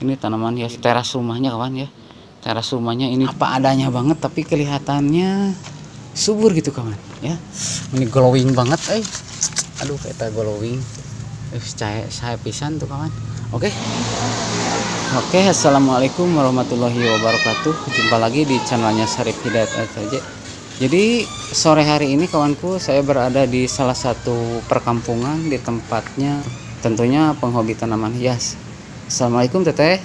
ini tanaman hias teras rumahnya kawan ya. Teras rumahnya ini apa adanya banget tapi kelihatannya subur gitu kawan. Ya ini glowing banget eh. Aduh kita glowing. Eh saya saya pisan tuh kawan. Oke. Oke assalamualaikum warahmatullahi wabarakatuh. Jumpa lagi di channelnya Sarif Hidayat saja jadi sore hari ini kawanku saya berada di salah satu perkampungan di tempatnya tentunya penghobi tanaman hias Assalamualaikum teteh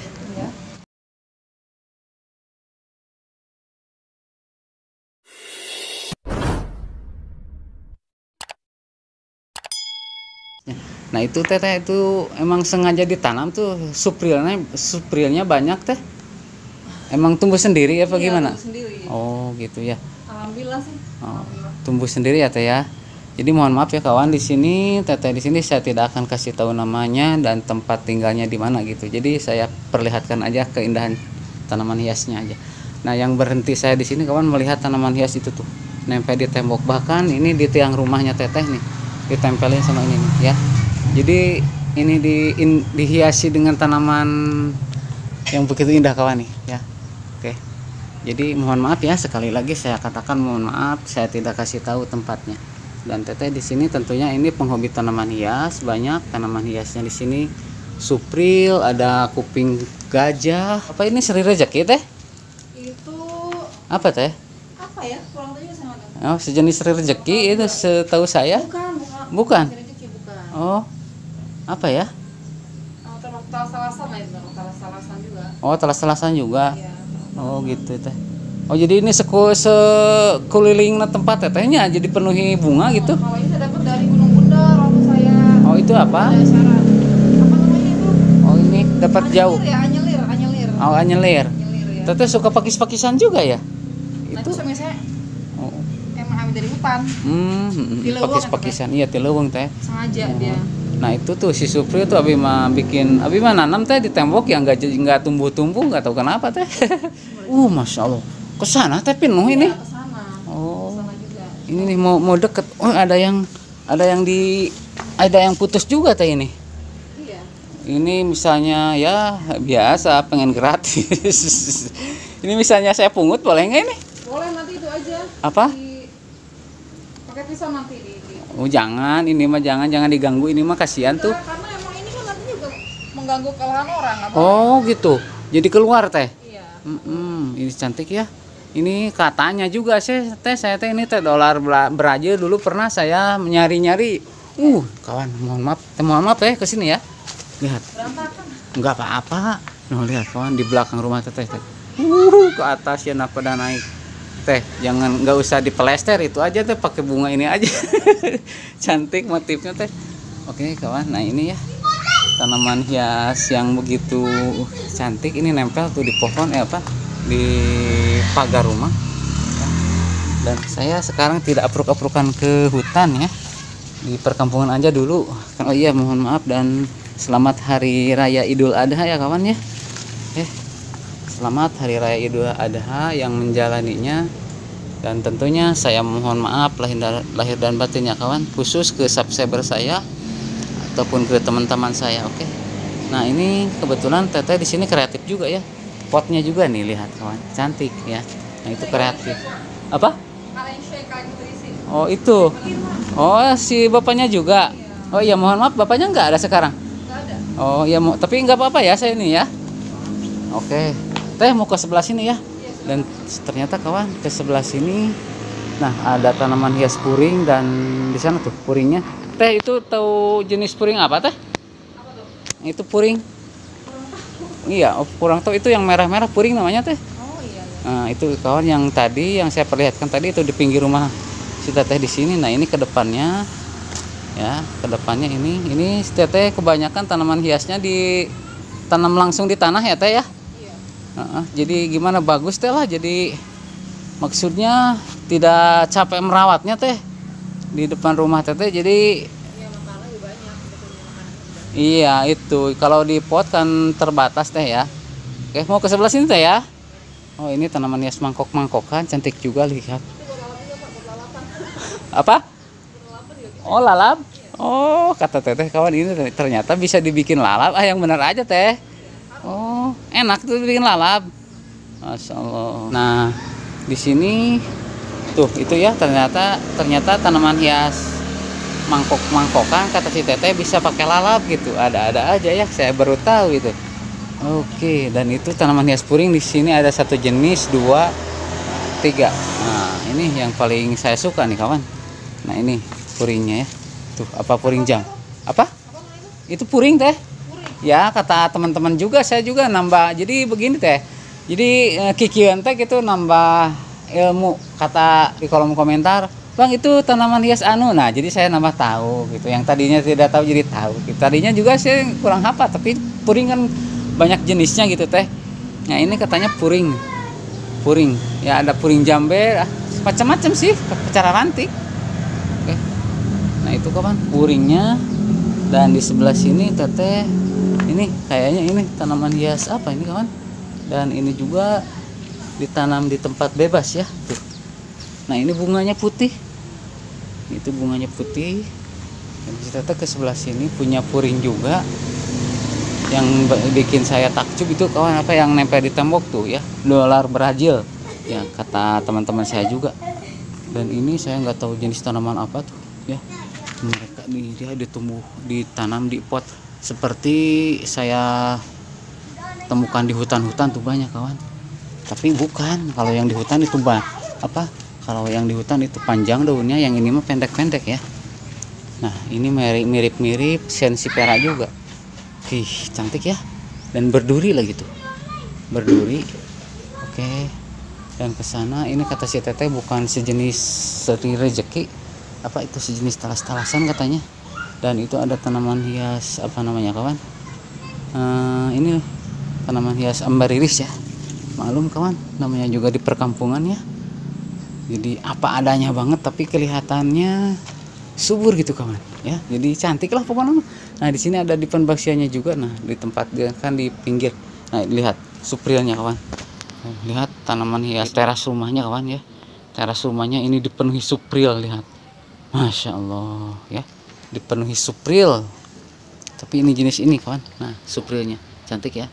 Nah itu teteh itu emang sengaja ditanam tuh suprilnya suprilnya banyak teh. Emang tumbuh sendiri apa Iya, gimana? tumbuh sendiri. Oh gitu ya. Alhamdulillah sih. Oh, tumbuh sendiri ya teh ya. Jadi mohon maaf ya kawan di sini teteh di sini saya tidak akan kasih tahu namanya dan tempat tinggalnya di mana gitu. Jadi saya perlihatkan aja keindahan tanaman hiasnya aja. Nah yang berhenti saya di sini kawan melihat tanaman hias itu tuh nempel di tembok bahkan ini di tiang rumahnya teteh nih ditempelin sama ini nih ya. Jadi ini di in- dihiasi dengan tanaman yang begitu indah kawan nih ya. Oke. Jadi mohon maaf ya sekali lagi saya katakan mohon maaf saya tidak kasih tahu tempatnya. Dan teteh di sini tentunya ini penghobi tanaman hias banyak tanaman hiasnya di sini supril ada kuping gajah apa ini seri rezeki teh Itu apa teh apa ya? Kurang tahu juga sama oh sejenis seri rezeki itu setahu saya Bukan, bukan. Bukan? Ciri rezeki bukan. oh apa ya Oh, lah itu, talas-talasan juga. oh telas-telasan juga Iya. oh gitu teh oh jadi ini seku sekeliling tempat tetehnya jadi penuhi bunga gitu Kalau ini saya dapat dari Gunung Bundar waktu saya oh itu apa ada acara. Apa namanya itu? oh ini dapat jauh Anyelir ya, anyelir, anyelir. oh anyelir Anyelir ya. teteh suka pakis-pakisan juga ya Nah, itu suami saya oh. emang ambil dari hutan. Hmm, hmm, Tileuweung pakis-pakisan iya tileuweung teh. Sengaja dia. Nah itu tuh si Supri tuh abi mah bikin abi mah nanam teh di tembok yang nggak nggak tumbuh-tumbuh nggak tahu kenapa teh. uh masya Allah ke sana teh penuh ini. Iya, ke sana. Oh Ke sana juga. ini nih mau mau deket. Oh ada yang ada yang di ada yang putus juga teh ini. Iya. Ini misalnya ya biasa pengen gratis. ini misalnya saya pungut boleh nggak ini? Boleh nanti itu aja. Apa? Di... Pakai pisau nanti di, di... Oh jangan ini mah jangan jangan diganggu ini mah kasihan tuh. Enggak, karena emang ini kan nanti juga mengganggu ke lahan orang nggak boleh. Oh gitu. Jadi keluar teh. Iya. Mm-mm, ini cantik ya. Ini katanya juga sih teh saya teh ini teh dolar Brazil dulu pernah saya nyari-nyari. Uh, kawan, mohon maaf, teh mohon maaf teh ke sini ya. Lihat, enggak apa-apa. Noh, lihat kawan di belakang rumah teteh teh. Uh, ke atas ya nak pada naik. Teh, jangan nggak usah dipelester itu aja teh pakai bunga ini aja. cantik motifnya teh. Oke, kawan. Nah, ini ya tanaman hias yang begitu cantik ini nempel tuh di pohon eh apa di pagar rumah. Dan saya sekarang tidak apruk-aprukan ke hutan ya. Di perkampungan aja dulu. Oh iya mohon maaf dan selamat hari raya idul adha ya kawan ya. Eh selamat hari raya idul adha yang menjalaninya. Dan tentunya saya mohon maaf lahir dan, lahir batin ya kawan. Khusus ke subscriber saya ataupun ke teman-teman saya oke? Nah ini kebetulan teteh di sini kreatif juga ya potnya juga nih lihat kawan. Cantik ya. Nah itu kreatif. Apa? Oh itu. Oh si bapaknya juga. Oh iya mohon maaf bapaknya nggak ada sekarang? Oh iya mau tapi nggak apa-apa ya saya ini ya. Oke. Teh mau ke sebelah sini ya. Dan ternyata kawan ke sebelah sini. Nah ada tanaman hias puring dan di sana tuh puringnya. Teh itu tahu jenis puring apa teh? Apa tuh? itu puring iya oh, kurang tahu itu yang merah-merah puring namanya teh Oh iya. iya. nah itu kawan yang tadi yang saya perlihatkan tadi itu di pinggir rumah si teteh di sini nah ini ke depannya ya ke depannya ini ini si teteh kebanyakan tanaman hiasnya di tanam langsung di tanah ya teh ya Iya. Heeh, jadi gimana bagus teh lah jadi maksudnya tidak capek merawatnya teh di depan rumah teteh jadi Iya, makanan juga banyak. Betulnya makanan juga. Iya itu kalau di pot kan terbatas teh ya. Oke mau ke sebelah sini teh ya. Oh ini tanaman hias mangkok mangkokan cantik juga lihat. Apa? Oh lalap. Oh kata teteh kawan ini ternyata bisa dibikin lalap. Ah yang benar aja teh. Oh, enak tuh bikin lalap. Masya Allah. Nah, di sini tuh itu ya ternyata ternyata tanaman hias mangkok mangkokan kata si teteh bisa pakai lalap gitu. Ada-ada aja ya, saya baru tahu itu. Oke, dan itu tanaman hias puring di sini ada satu jenis, dua, tiga. Nah, ini yang paling saya suka nih kawan. Nah ini puringnya ya. Tuh apa puring jam? Apa? Itu puring teh. Ya kata teman-teman juga saya juga nambah. Jadi begini teh. Jadi eh, kikian teh itu nambah ilmu kata di kolom komentar. Bang itu tanaman hias anu. Nah jadi saya nambah tahu gitu. Yang tadinya tidak tahu jadi tahu. Gitu. Tadinya juga saya kurang hafal tapi puring kan banyak jenisnya gitu teh. Nah ini katanya puring puring ya ada puring jambe ah, macam-macam sih cara ranting oke nah itu kawan puringnya dan di sebelah sini teteh ini kayaknya ini tanaman hias apa ini kawan dan ini juga ditanam di tempat bebas ya tuh nah ini bunganya putih itu bunganya putih. Dan si teteh ke sebelah sini punya puring juga. Yang bikin saya takjub itu kawan apa yang nempel di tembok tuh ya. Dolar Brazil ya kata teman-teman saya juga. Dan ini saya nggak tahu jenis tanaman apa tuh ya. Mereka di dia ditumbuh ditanam di pot. Seperti saya temukan di hutan-hutan tuh banyak kawan. Tapi bukan kalau yang di hutan itu apa kalau yang di hutan itu panjang daunnya yang ini mah pendek-pendek ya nah ini mirip- mirip-mirip sensipera juga Ih, cantik ya. Dan berduri lagi tuh. Berduri. Oke. Dan ke sana ini kata si Teteh bukan sejenis seri rezeki. Apa itu sejenis talas-talasan katanya. Dan itu ada tanaman hias apa namanya kawan? Eh, ini tanaman hias ambariris ya. Maklum kawan, namanya juga di perkampungan ya. Jadi apa adanya banget tapi kelihatannya subur gitu kawan. Ya jadi cantik lah pokoknya nah di sini ada dipan baksianya juga. Nah di tempat dia kan di pinggir. Nah lihat suprilnya kawan. Lihat tanaman hias teras rumahnya kawan ya. Teras rumahnya ini dipenuhi supril lihat. Masya allah ya. Dipenuhi supril. Tapi ini jenis ini kawan. Nah suprilnya. Cantik ya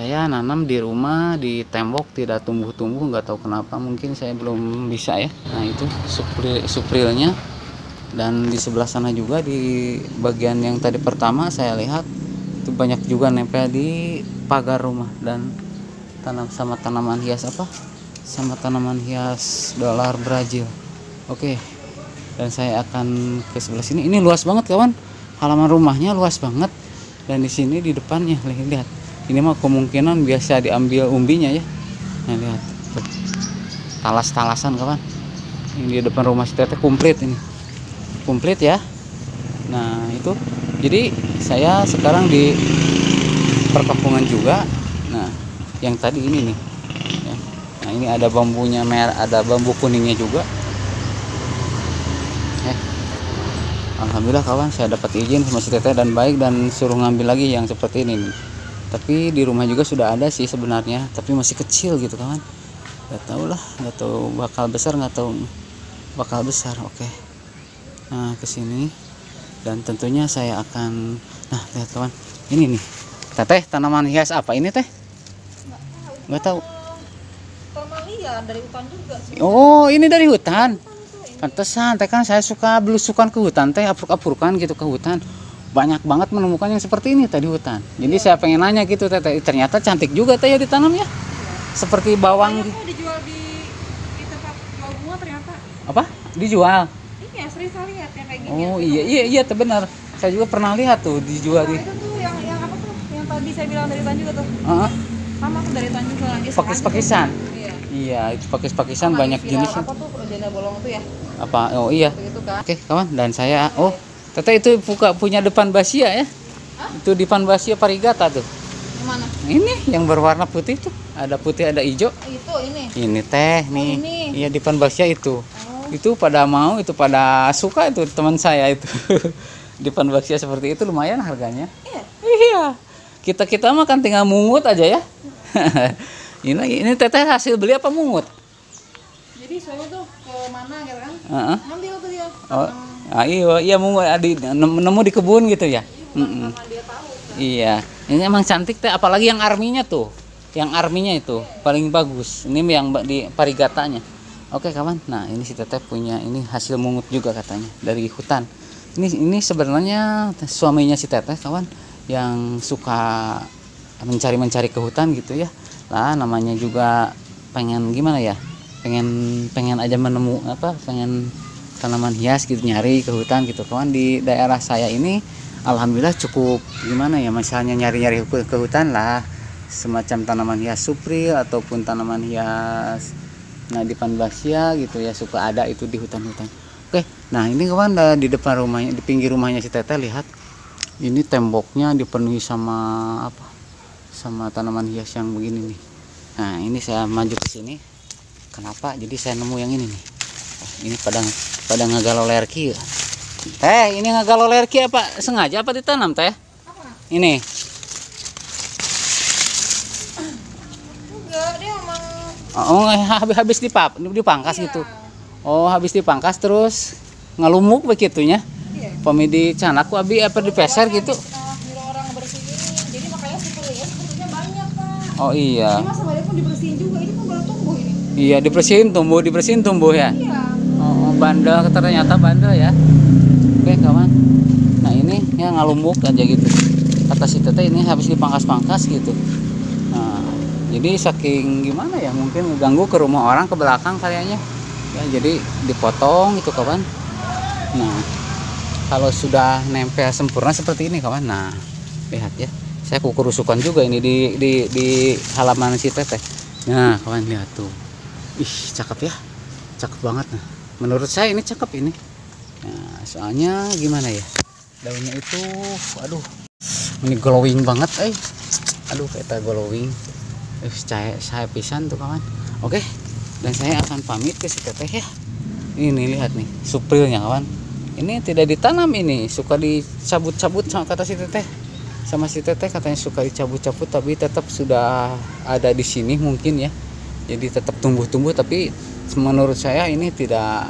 saya nanam di rumah di tembok tidak tumbuh-tumbuh nggak tahu kenapa. Mungkin saya belum bisa ya. Nah itu supril suprilnya. Dan di sebelah sana juga di bagian yang tadi pertama saya lihat itu banyak juga nempel di pagar rumah. Dan tanam sama tanaman hias apa? Sama tanaman hias dolar Brazil. Oke. Dan saya akan ke sebelah sini. Ini luas banget kawan. Halaman rumahnya luas banget. Dan di sini di depannya lihat ini mah kemungkinan biasa diambil umbinya ya. Nah lihat. Talas-talasan kawan. Ini di depan rumah si teteh komplit ini. Komplit ya. Nah itu. Jadi saya sekarang di perkampungan juga. Nah yang tadi ini nih. Ya. nah ini ada bambunya merah ada bambu kuningnya juga. Ya. Alhamdulillah kawan. Saya dapat izin sama si teteh dan baik dan suruh ngambil lagi yang seperti ini nih. Tapi di rumah juga sudah ada sih sebenarnya tapi masih kecil gitu kawan nggak tahu lah nggak tahu bakal besar nggak tahu bakal besar oke. Nah ke sini. Dan tentunya saya akan nah lihat kawan. Ini nih. Teteh tanaman hias apa ini teh? Nggak tahu. Tanaman liar dari hutan juga sih. oh ini dari hutan? Pantesan teh kan saya suka belusukan ke hutan teh apurk-apurkan gitu ke hutan banyak banget menemukan yang seperti ini tadi hutan jadi saya pengen nanya gitu teh teh. ternyata cantik juga teh ya ditanam ya seperti bawang Banyak dijual di di tempat jual bunga ternyata. apa dijual Iya, sering saya lihat yang kayak gini. oh iya iya iya teh benar saya juga pernah lihat tuh dijual Nah, di itu tuh yang yang apa tuh? Yang tadi saya bilang dari hutan juga tuh. Heeh. Sama tuh dari hutan juga. Dia pakis-pakisan. Iya. iya itu pakis-pakisan banyak jenisnya Apa tuh janda bolong itu ya? apa oh iya kan? oke kawan dan saya oh teteh itu buka punya depan basia ya itu depan basia parigata tuh Yang mana? ini yang berwarna putih tuh ada putih ada hijau Itu ini. ini teh nih ini. iya depan basia itu Oh, itu pada mau itu pada suka itu teman saya itu depan basia seperti itu lumayan harganya iya. iya kita kita mah kan tinggal mungut aja ya ini ini teteh hasil beli apa mungut Jadi suami tuh ke mana gitu kan? Heeh. Ngambil tuh dia. oh ah, iya iya mungut di nemu di kebun gitu ya dia tahu. Iya, ini emang cantik teh, apalagi yang arminya tuh. Yang arminya itu paling bagus. Ini yang di parigatanya. Oke kawan, nah ini si Teteh punya ini hasil mungut juga katanya dari hutan. Ini ini sebenarnya suaminya si Teteh kawan yang suka mencari-mencari ke hutan gitu ya. Lah namanya juga pengen gimana ya? Pengen pengen aja menemu apa? Pengen tanaman hias gitu nyari ke hutan gitu. Kawan di daerah saya ini alhamdulillah cukup gimana ya misalnya nyari-nyari ke, hutan lah. Semacam tanaman hias supril ataupun tanaman hias nah di Panbasia gitu ya suka ada itu di hutan-hutan. Oke nah ini kawan da- di depan rumahnya di pinggir rumahnya si Teteh lihat. Ini temboknya dipenuhi sama apa? Sama tanaman hias yang begini nih. Nah ini saya maju ke sini. Kenapa? Jadi saya nemu yang ini nih. Ini pada pada ngagalau lerki ya. Teh, ini ngagalau lerki apa sengaja apa ditanam teh? Ini. Enggak, dia emang Oh, habis habis dipap, dipangkas gitu. Oh, habis dipangkas terus ngalumuk begitunya. iya. Pemidi canaku abi apa gitu. Sebetulnya sebetulnya banyak, Pak. Oh iya. Ini masa pun dibersihin juga. Ini kan baru tumbuh ini. Iya, dibersihin tumbuh, dibersihin tumbuh ya. Iya. Bandel ternyata bandel ya. Oke, kawan. Nah, ini ya ngalumuk aja gitu. Kata si Teteh ini habis dipangkas-pangkas gitu. Nah, jadi saking gimana ya mungkin ngeganggu ke rumah orang ke belakang kayaknya. Ya, jadi dipotong gitu, kawan. Nah, kalau sudah nempel sempurna seperti ini, kawan. Nah, lihat ya. Saya kukurusukan juga ini di di di halaman si Teteh. Nah, kawan lihat tuh. Ih, cakep ya. Cakep banget nah. Menurut saya ini cakep ini. Nah, soalnya gimana ya? Daunnya itu aduh. Ini glowing banget, eh. Aduh, kita glowing. Eh, saya saya pisan tuh kawan. Oke. Dan saya akan pamit ke si Teteh ya. Ini lihat nih, suprilnya kawan. Ini tidak ditanam ini, suka dicabut-cabut sama kata si Teteh. Sama si Teteh katanya suka dicabut-cabut tapi tetap sudah ada di sini mungkin ya jadi tetap tumbuh-tumbuh tapi menurut saya ini tidak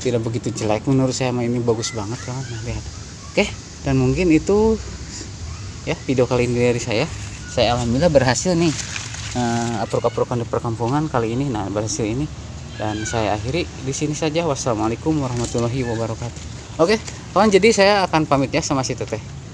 tidak begitu jelek. Menurut saya ini bagus banget kawan nah, lihat. Oke dan mungkin itu ya video kali ini dari saya. Saya alhamdulillah berhasil nih uh, aprok-aprokan di perkampungan kali ini. Nah berhasil ini. Dan saya akhiri di sini saja. Wassalamualaikum warahmatullahi wabarakatuh. Oke kawan jadi saya akan pamit ya sama si teteh